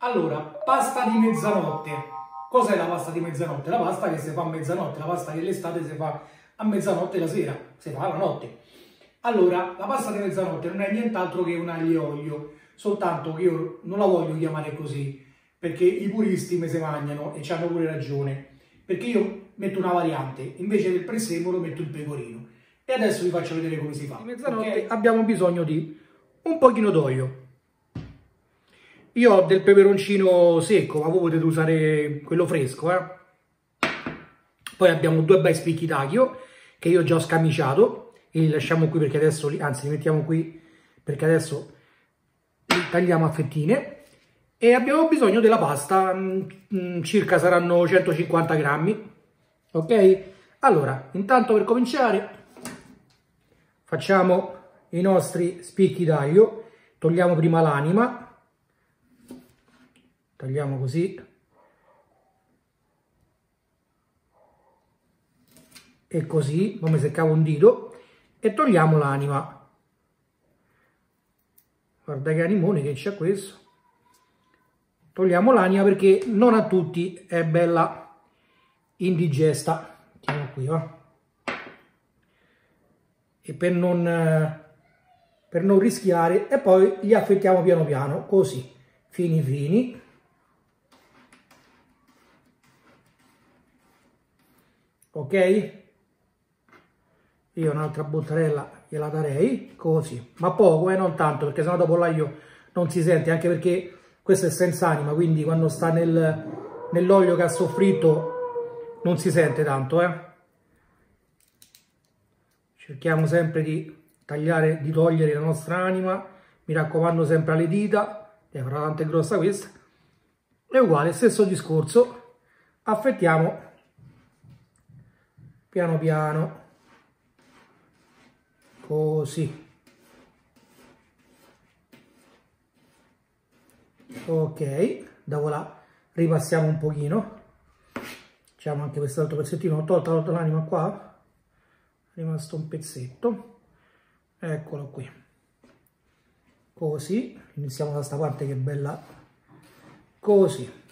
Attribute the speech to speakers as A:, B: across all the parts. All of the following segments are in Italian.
A: Allora, pasta di mezzanotte. Cos'è la pasta di mezzanotte? La pasta che si fa a mezzanotte, la pasta che l'estate si fa a mezzanotte la sera, si fa la notte. Allora, la pasta di mezzanotte non è nient'altro che un aglio olio, soltanto che io non la voglio chiamare così, perché i puristi mi si mangiano e ci hanno pure ragione, perché io metto una variante, invece del prezzemolo metto il pecorino. E adesso vi faccio vedere come si fa. Di mezzanotte okay. abbiamo bisogno di un pochino d'olio, io ho del peperoncino secco, ma voi potete usare quello fresco, eh? Poi abbiamo due bei spicchi d'aglio che io già ho scamiciato e li lasciamo qui perché adesso, li, anzi li mettiamo qui perché adesso li tagliamo a fettine. E abbiamo bisogno della pasta, mh, mm, mm, circa saranno 150 grammi, ok? Allora, intanto per cominciare facciamo i nostri spicchi d'aglio, togliamo prima l'anima, tagliamo così. E così come se cavo un dito e togliamo l'anima. Guarda che animone che c'è questo. Togliamo l'anima perché non a tutti è bella indigesta. Mettiamo qui va e per non per non rischiare e poi li affettiamo piano piano così fini fini ok? Io un'altra bottarella gliela darei, così, ma poco, eh, non tanto, perché sennò dopo l'aglio non si sente, anche perché questo è senza anima, quindi quando sta nel, nell'olio che ha soffritto non si sente tanto, eh? Cerchiamo sempre di tagliare, di togliere la nostra anima, mi raccomando sempre alle dita, è veramente grossa questa, è uguale, stesso discorso, affettiamo piano piano. Così. Ok dopo là ripassiamo un pochino. Facciamo anche quest'altro pezzettino. Ho tolto, tolto l'anima qua rimasto un pezzetto. Eccolo qui. Così. Iniziamo da questa parte che è bella. Così.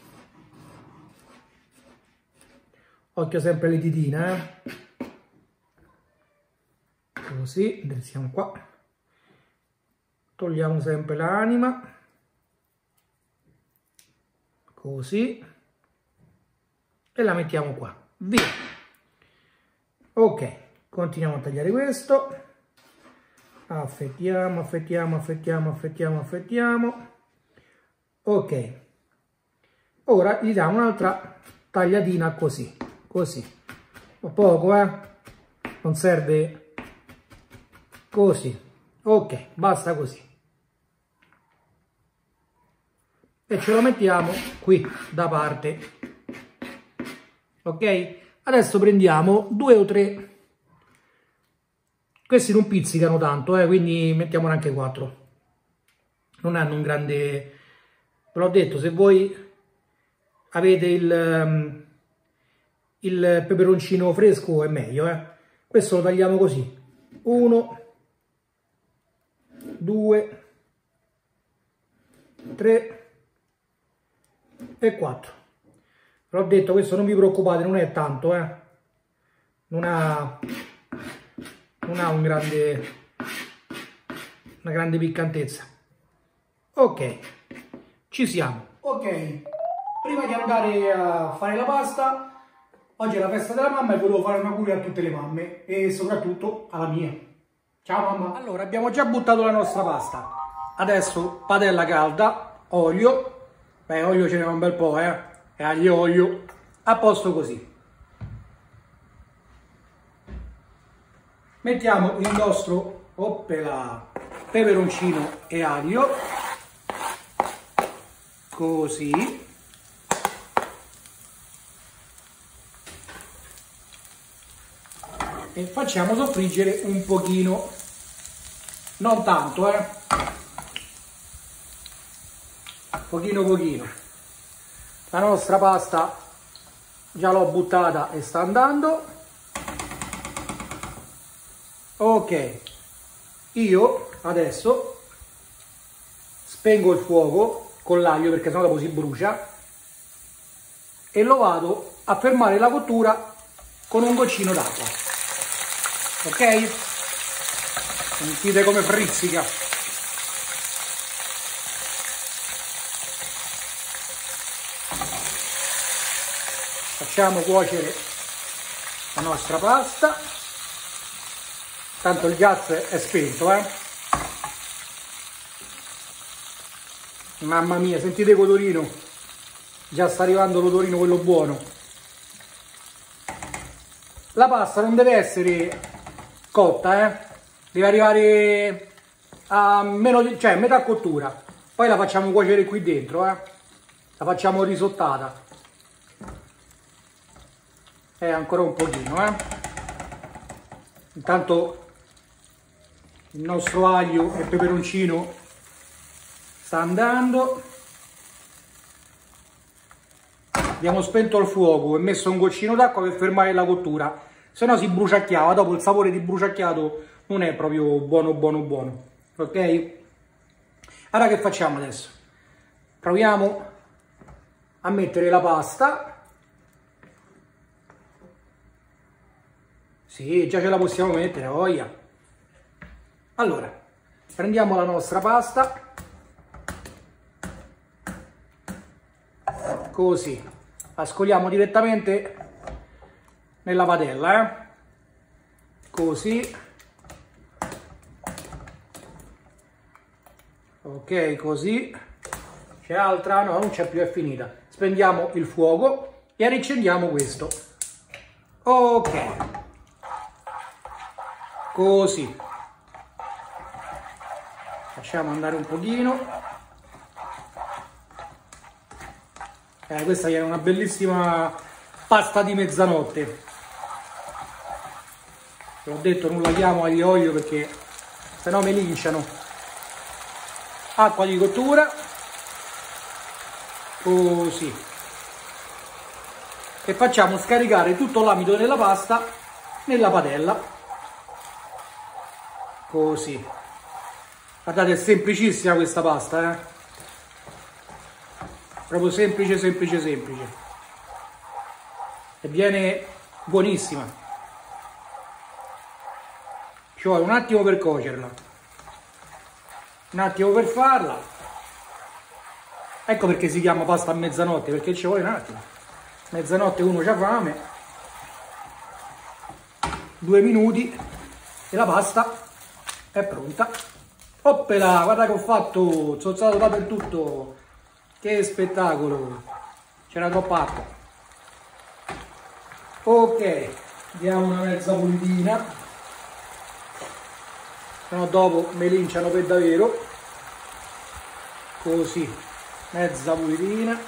A: Occhio sempre le ditine eh? così. Indrizziamo qua. Togliamo sempre l'anima. Così. E la mettiamo qua. Via. Ok continuiamo a tagliare questo. Affettiamo affettiamo affettiamo affettiamo affettiamo. Ok. Ora gli diamo un'altra tagliatina così così. Poco eh? Non serve così. Ok basta così. E ce lo mettiamo qui da parte. Ok? Adesso prendiamo due o tre questi non pizzicano tanto eh, quindi mettiamone anche quattro non hanno un grande ve l'ho detto se voi avete il ehm, il peperoncino fresco è meglio, eh. Questo lo tagliamo così. Uno, due, tre e quattro. L'ho detto, questo non vi preoccupate, non è tanto, eh. Non ha, non ha un grande, una grande piccantezza. Ok, ci siamo. Ok, prima di andare a fare la pasta Oggi è la festa della mamma e volevo fare un augurio a tutte le mamme e soprattutto alla mia. Ciao mamma. Allora, abbiamo già buttato la nostra pasta. Adesso padella calda, olio. Beh, olio ce n'è un bel po', eh. E aglio olio. A posto così. Mettiamo il nostro oppela, peperoncino e aglio. Così. e facciamo soffriggere un pochino non tanto eh pochino pochino la nostra pasta già l'ho buttata e sta andando ok. Io adesso spengo il fuoco con l'aglio perché sennò dopo si brucia e lo vado a fermare la cottura con un goccino d'acqua. Ok? Sentite come frizzica. Facciamo cuocere la nostra pasta tanto il gas è spento eh. Mamma mia sentite l'odorino già sta arrivando l'odorino quello buono. La pasta non deve essere cotta eh. Deve arrivare a meno cioè metà cottura. Poi la facciamo cuocere qui dentro eh. La facciamo risottata. E ancora un pochino eh. Intanto il nostro aglio e peperoncino sta andando. Abbiamo spento il fuoco e messo un goccino d'acqua per fermare la cottura. Se no si bruciacchiava dopo il sapore di bruciacchiato non è proprio buono buono buono. Ok? Allora che facciamo adesso? Proviamo a mettere la pasta. Sì, già ce la possiamo mettere, voglia. Allora, prendiamo la nostra pasta. Così. La scoliamo direttamente nella padella, eh. Così. Ok, così. C'è altra? No, non c'è più, è finita. Spendiamo il fuoco e riaccendiamo questo. Ok così lasciamo andare un pochino. Eh, questa è una bellissima pasta di mezzanotte. L'ho detto non la chiamo agli olio perché se no mi linciano. Acqua di cottura. Così. E facciamo scaricare tutto l'amido della pasta nella padella. Così guardate è semplicissima questa pasta eh? proprio semplice semplice semplice. E viene buonissima. Ci vuole un attimo per cocerla un attimo per farla. Ecco perché si chiama pasta a mezzanotte perché ci vuole un attimo. Mezzanotte uno c'ha fame. Due minuti e la pasta è pronta oppela guarda che ho fatto zozzato dappertutto che spettacolo. C'era troppa acqua. Ok diamo una mezza pulitina. Se no dopo me linciano per davvero. Così mezza pulitina.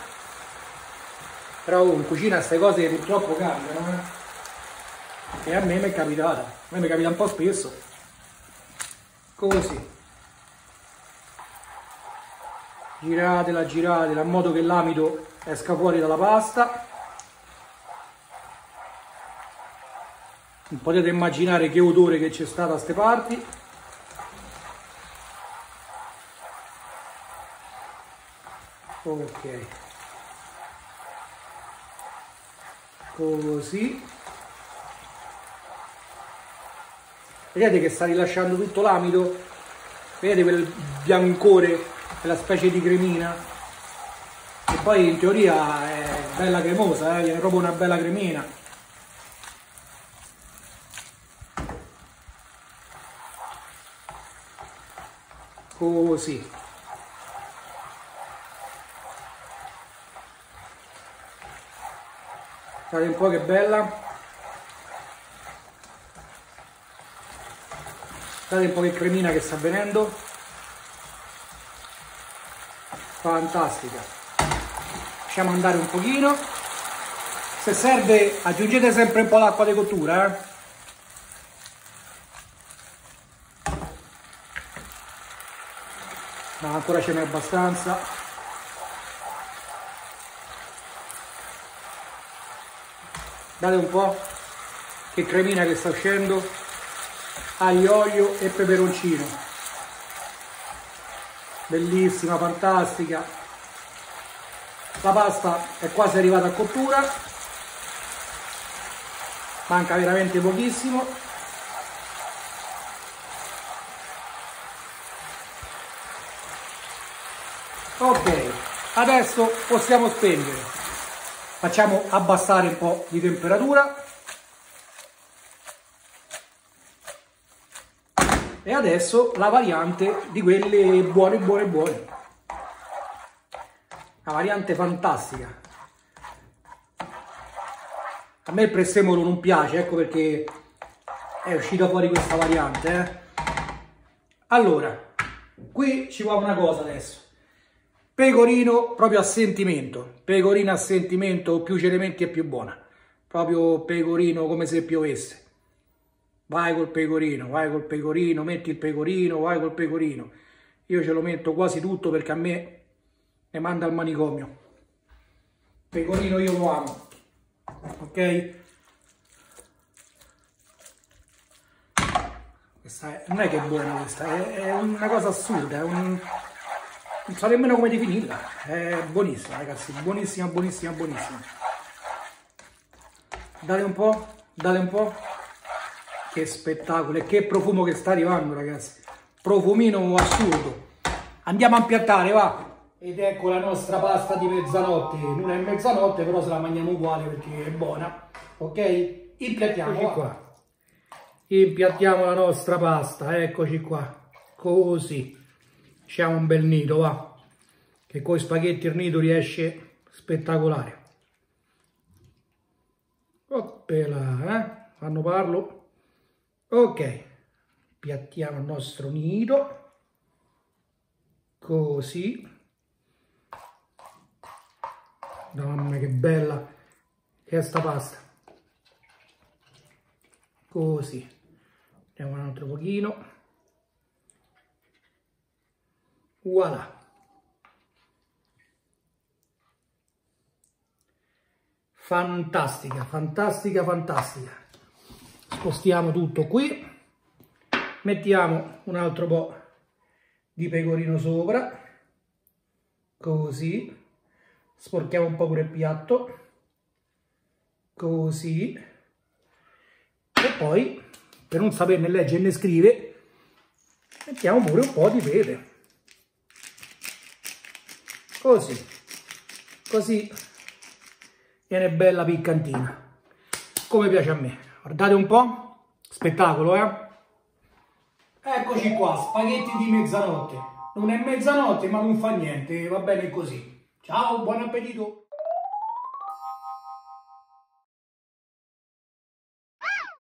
A: Però in cucina queste cose purtroppo cambiano eh? e a me mi è capitata a me mi capita un po' spesso. Così giratela giratela in modo che l'amido esca fuori dalla pasta. Potete immaginare che odore che c'è stato a queste parti. Ok. Così. Vedete che sta rilasciando tutto l'amido? Vedete quel biancore quella specie di cremina. E poi in teoria è bella cremosa eh? è proprio una bella cremina. Così. Guardate un po' che bella. Guardate un po' che cremina che sta venendo fantastica. Lasciamo andare un pochino. Se serve aggiungete sempre un po' d'acqua di cottura eh? ma ancora ce n'è abbastanza. Date un po' che cremina che sta uscendo. Aglio, olio e peperoncino bellissima, fantastica. La pasta è quasi arrivata a cottura, manca veramente pochissimo. Ok, adesso possiamo spengere. Facciamo abbassare un po' di temperatura. E adesso la variante di quelle buone, buone, buone. Una variante fantastica. A me il prezzemolo non piace, ecco perché è uscita fuori questa variante. Eh. Allora, qui ci va una cosa adesso. Pecorino proprio a sentimento. Pecorino a sentimento, più ce ne metti e più buona. Proprio pecorino come se piovesse vai col pecorino, vai col pecorino, metti il pecorino, vai col pecorino. Io ce lo metto quasi tutto perché a me ne manda al manicomio. Pecorino io lo amo, ok? Questa è, non è che è buona questa, è, è una cosa assurda, un, non so nemmeno come definirla, è buonissima ragazzi, buonissima, buonissima, buonissima. Date un po', date un po'. Che spettacolo e che profumo che sta arrivando ragazzi. Profumino assurdo. Andiamo a impiattare, va. Ed ecco la nostra pasta di mezzanotte. Non è mezzanotte, però se la mangiamo uguale perché è buona. Ok? Impiattiamo qua. Impiattiamo la nostra pasta, eccoci qua. Così. Facciamo un bel nido, va. Che con i spaghetti il nido riesce spettacolare. Oppela, eh? Fanno parlo ok piattiamo il nostro nido. Così. Mamma che bella che è sta pasta. Così. Andiamo un altro pochino. Voilà. Fantastica fantastica fantastica spostiamo tutto qui. Mettiamo un altro po' di pecorino sopra così. Sporchiamo un po' pure il piatto così. E poi per non saperne leggere né scrivere mettiamo pure un po' di pepe. Così. Così viene bella piccantina come piace a me Guardate un po', spettacolo, eh? Eccoci qua, spaghetti di mezzanotte. Non è mezzanotte, ma non fa niente, va bene così. Ciao, buon appetito!